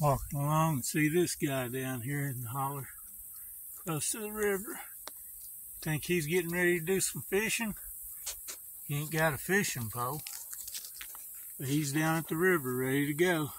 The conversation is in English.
walking along and see this guy down here in the holler close to the river. Think he's getting ready to do some fishing. He ain't got a fishing pole. But he's down at the river ready to go.